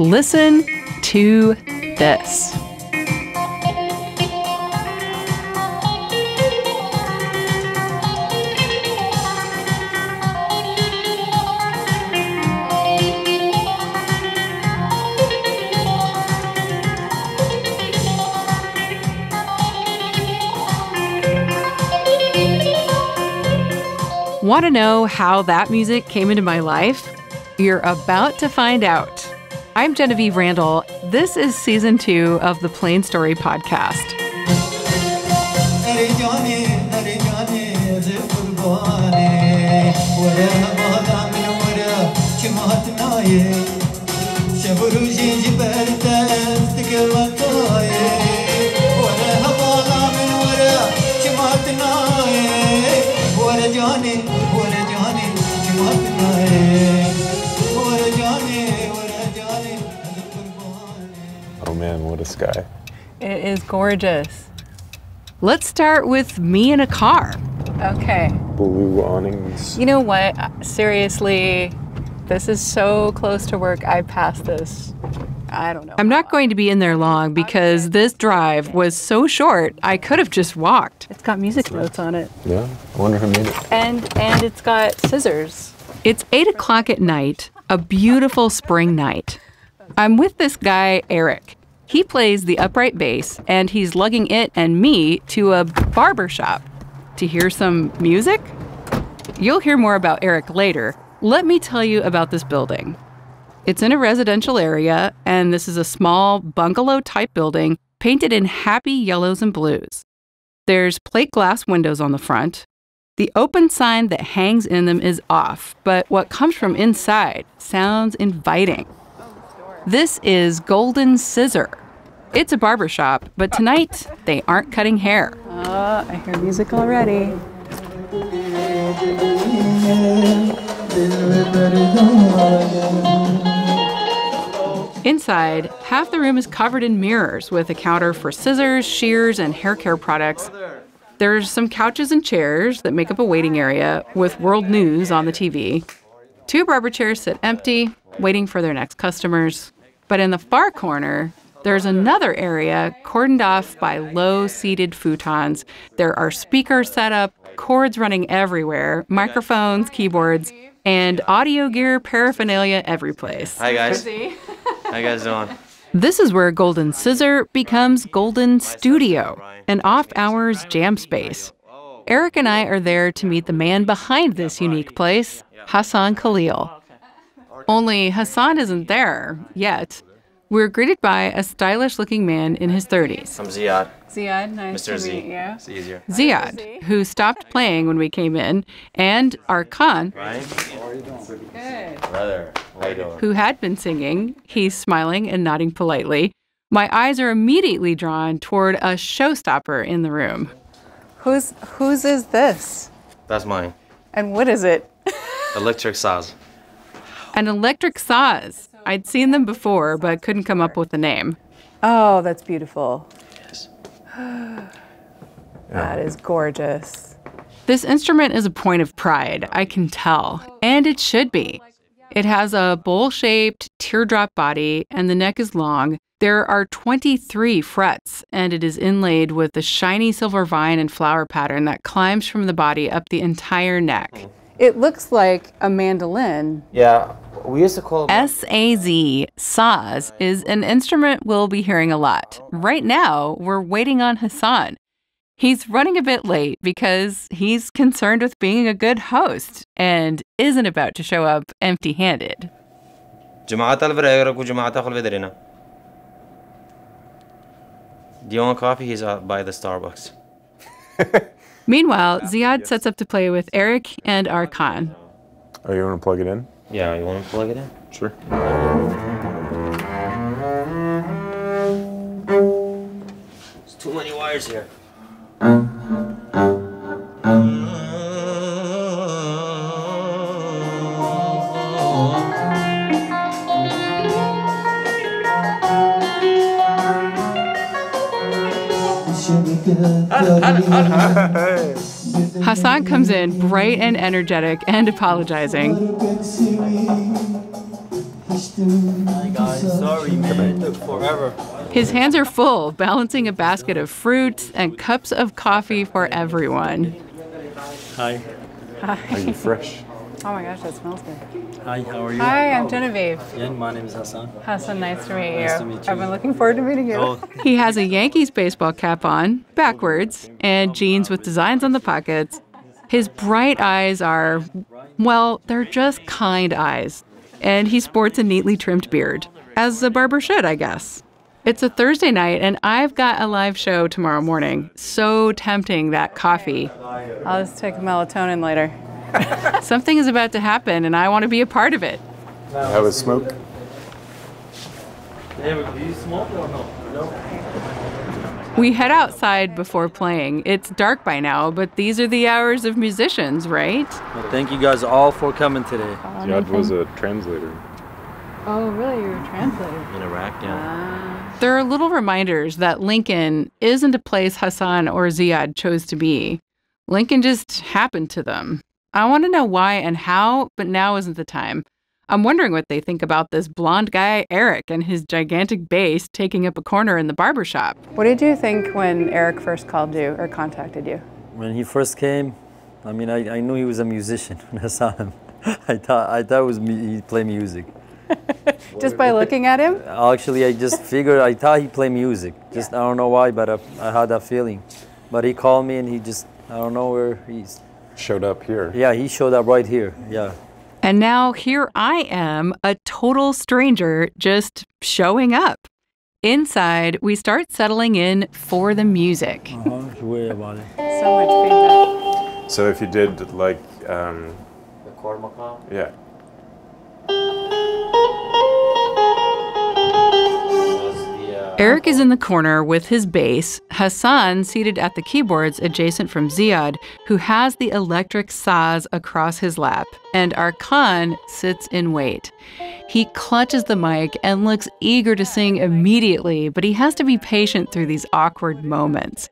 Listen to this. Want to know how that music came into my life? You're about to find out. I'm Genevieve Randall. This is season two of the PlainStory podcast. Man, what a sky. It is gorgeous. Let's start with me in a car. Okay. Blue awnings. You know what? Uh, seriously, this is so close to work. I passed this. I don't know. I'm not going to be in there long because this drive was so short, I could have just walked. It's got music notes on it. Yeah, I wonder who made it. And and it's got scissors. It's eight o'clock at night, a beautiful spring night. I'm with this guy, Eric. He plays the upright bass, and he's lugging it and me to a barber shop to hear some music. You'll hear more about Eric later. Let me tell you about this building. It's in a residential area, and this is a small bungalow type building painted in happy yellows and blues. There's plate glass windows on the front. The open sign that hangs in them is off, but what comes from inside sounds inviting. This is Golden Scissor. It's a barber shop, but tonight they aren't cutting hair. Uh, I hear music already. Inside, half the room is covered in mirrors with a counter for scissors, shears, and hair care products. There's some couches and chairs that make up a waiting area with world news on the TV. Two barber chairs sit empty, waiting for their next customers. But in the far corner, there's another area cordoned off by low seated futons. There are speakers set up, cords running everywhere, microphones, keyboards, and audio gear paraphernalia every place. Hi guys. How you guys doing? This is where Golden Scissor becomes Golden Studio, an off hours jam space. Eric and I are there to meet the man behind this unique place, Hasan Khalil. Only Hasan isn't there yet. We're greeted by a stylish looking man in his 30s. I'm Zeyad. Zeyad, nice Mr. Z. It's easier. Zeyad, who stopped playing when we came in, and Arkan, Ryan? How are you doing? Good. Brother, how you doing? who had been singing. He's smiling and nodding politely. My eyes are immediately drawn toward a showstopper in the room. Whose whose is this? That's mine. And what is it? Electric saz. An electric saz. I'd seen them before, but couldn't come up with the name. Oh, that's beautiful. Yes. That is gorgeous. This instrument is a point of pride, I can tell, and it should be. It has a bowl shaped teardrop body, and the neck is long. There are 23 frets, and it is inlaid with a shiny silver vine and flower pattern that climbs from the body up the entire neck. Hmm. It looks like a mandolin. Yeah, we used to call it. S A Z, Saz, is an instrument we'll be hearing a lot. Right now, we're waiting on Hasan. He's running a bit late because he's concerned with being a good host and isn't about to show up empty handed. Dion coffee he's out by the Starbucks. Meanwhile, Zeyad sets up to play with Eric and Arkan. Oh, you want to plug it in? Yeah, you want to plug it in? Sure. There's too many wires here. Hasan comes in bright and energetic and apologizing. Hi guys, sorry man, it took forever. His hands are full, balancing a basket of fruits and cups of coffee for everyone. Hi. Are you fresh? Oh my gosh, that smells good. Hi, how are you? Hi, I'm Genevieve. Yeah, my name is Hasan. Hasan, nice to meet you. Nice to meet you. I've been looking forward to meeting you. Oh, He has a Yankees baseball cap on, backwards, and jeans with designs on the pockets. His bright eyes are, well, they're just kind eyes. And he sports a neatly trimmed beard, as a barber should, I guess. It's a Thursday night, and I've got a live show tomorrow morning. So tempting, that coffee. I'll just take melatonin later. Something is about to happen, and I want to be a part of it. Have a smoke? David, do you smoke or no? No. We head outside before playing. It's dark by now, but these are the hours of musicians, right? Well, thank you guys all for coming today. Oh, Zeyad was a translator. Oh, really? You're a translator. In Iraq, yeah. Ah. There are little reminders that Lincoln isn't a place Hasan or Zeyad chose to be. Lincoln just happened to them. I want to know why and how, but now isn't the time. I'm wondering what they think about this blonde guy, Eric, and his gigantic bass taking up a corner in the barber shop. What did you think when Eric first called you or contacted you? When he first came, I mean, I, I knew he was a musician when I saw him. I thought I thought it was mu- he play music. Just by looking at him? Actually, I just figured I thought he played music. Just I don't know why, but I, I had that feeling. But he called me and he just I don't know where he's. Showed up here. Yeah, he showed up right here. Yeah. And now here I am, a total stranger, just showing up. Inside, we start settling in for the music. Uh-huh. Worry about it. So much feedback. So if you did like, um, The chord yeah, Eric is in the corner with his bass, Hasan seated at the keyboards adjacent from Zeyad, who has the electric saz across his lap, and Arkan sits in wait. He clutches the mic and looks eager to sing immediately, but he has to be patient through these awkward moments.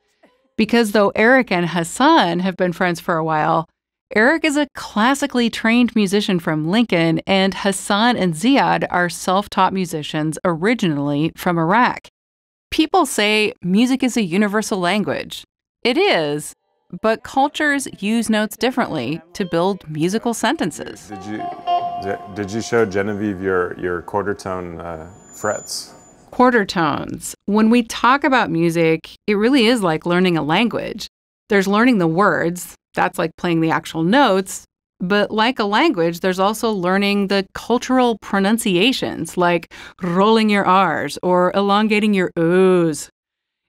Because though Eric and Hasan have been friends for a while, Eric is a classically trained musician from Lincoln, and Hasan and Zeyad are self taught musicians originally from Iraq. People say music is a universal language. It is, but cultures use notes differently to build musical sentences. did you did you show Genevieve your your quarter tone uh, frets? Quarter tones. When we talk about music, it really is like learning a language. There's learning the words, that's like playing the actual notes. But like a language, there's also learning the cultural pronunciations, like rolling your R's or elongating your O's.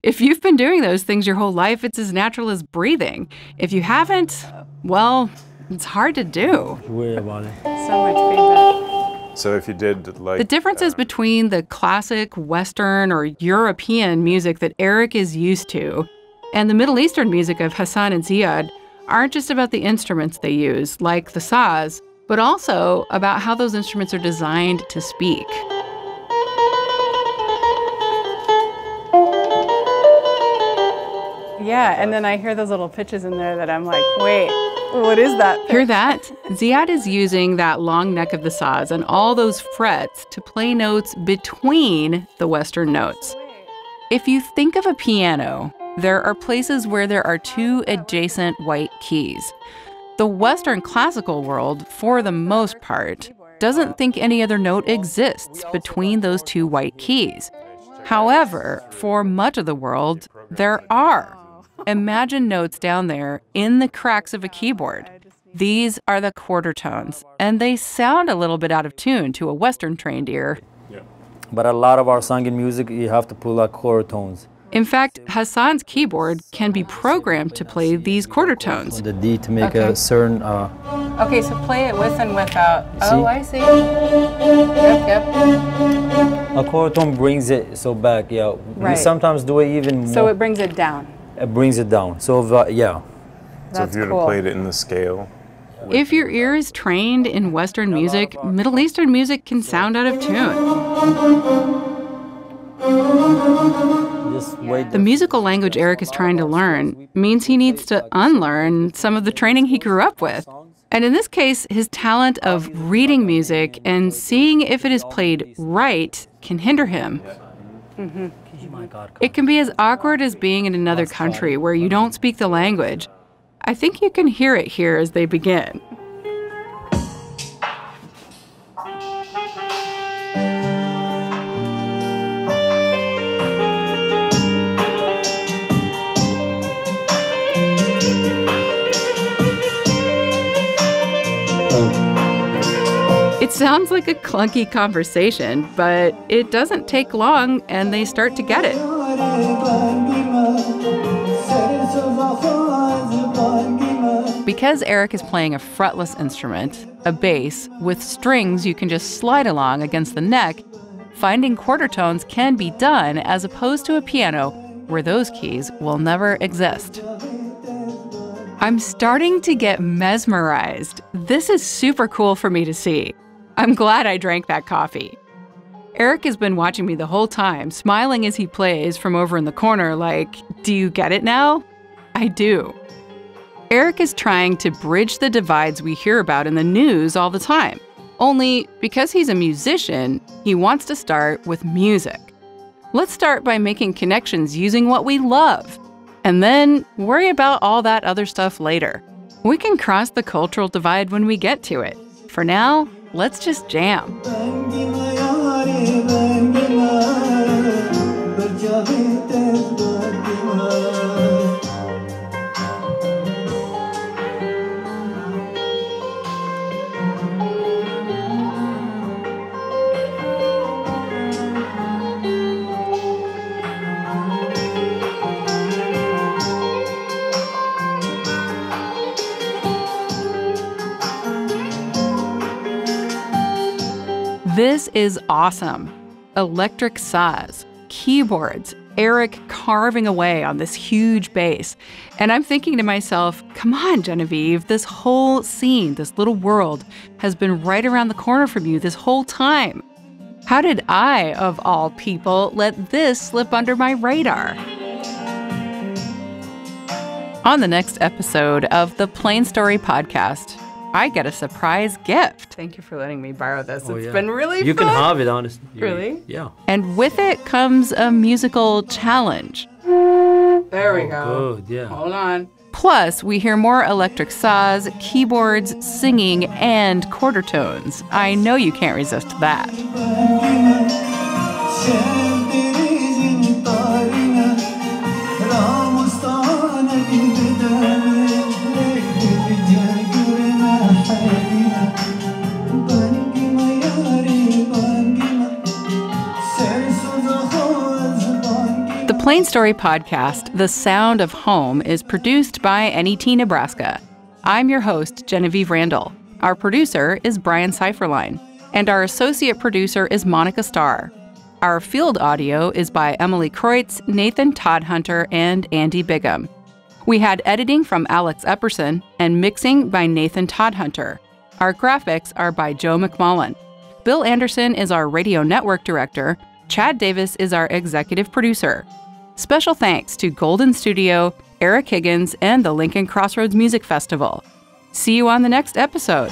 If you've been doing those things your whole life, it's as natural as breathing. If you haven't, well, it's hard to do. Worry about it. So much feedback. So if you did like The differences um, between the classic Western or European music that Eric is used to and the Middle Eastern music of Hasan and Zeyad aren't just about the instruments they use, like the saz, but also about how those instruments are designed to speak. Yeah, and then I hear those little pitches in there that I'm like, wait, what is that? Hear that? Zeyad is using that long neck of the saz and all those frets to play notes between the Western notes. If you think of a piano, there are places where there are two adjacent white keys. The Western classical world, for the most part, doesn't think any other note exists between those two white keys. However, for much of the world, there are. Imagine notes down there in the cracks of a keyboard. These are the quarter tones, and they sound a little bit out of tune to a Western trained ear. But a lot of our song in music, you have to pull out quarter tones. In fact, Hasan's keyboard can be programmed to play these quarter tones. The D to make Okay. a certain. Uh, Okay, so play it with and without. See? Oh, I see. Yep, yep. a quarter tone brings it so back. Yeah. We sometimes do it even more. So it brings it down. it brings it down. So uh, yeah. So if you would cool. have played it in the scale, If your ear is trained in Western music, Middle Eastern music can sound out of tune. The musical language Eric is trying to learn means he needs to unlearn some of the training he grew up with. And in this case, his talent of reading music and seeing if it is played right can hinder him. It can be as awkward as being in another country where you don't speak the language. I think you can hear it here as they begin. Sounds like a clunky conversation, but it doesn't take long and they start to get it. Because Eric is playing a fretless instrument, a bass, with strings you can just slide along against the neck, finding quarter tones can be done as opposed to a piano where those keys will never exist. I'm starting to get mesmerized. This is super cool for me to see. I'm glad I drank that coffee. Eric has been watching me the whole time, smiling as he plays from over in the corner, like, Do you get it now? I do. Eric is trying to bridge the divides we hear about in the news all the time. Only because he's a musician, he wants to start with music. Let's start by making connections using what we love, and then worry about all that other stuff later. We can cross the cultural divide when we get to it. For now, let's just jam. This is awesome. Electric saz, keyboards, Eric carving away on this huge bass. And I'm thinking to myself, come on, Genevieve, this whole scene, this little world, has been right around the corner from you this whole time. How did I, of all people, let this slip under my radar? On the next episode of the PlainStory Podcast, I get a surprise gift. Thank you for letting me borrow this. Oh, It's yeah. been really fun. You fun. can have it, honestly. Really? Yeah. And with it comes a musical challenge. There we oh, go. Good. Yeah. Hold on. Plus, we hear more electric saz, keyboards, singing, and quarter tones. I know you can't resist that. PlainStory podcast, The Sound of Home, is produced by NET Nebraska. I'm your host, Genevieve Randall. Our producer is Brian Seifferlein, and our associate producer is Monica Starr. Our field audio is by Emily Kreutz, Nathan Todhunter, and Andy Bigham. We had editing from Alex Epperson and mixing by Nathan Todhunter. Our graphics are by Joe McMullen. Bill Anderson is our radio network director. Chad Davis is our executive producer. Special thanks to Golden Studio, Eric Higgins, and the Lincoln Crossroads Music Festival. See you on the next episode.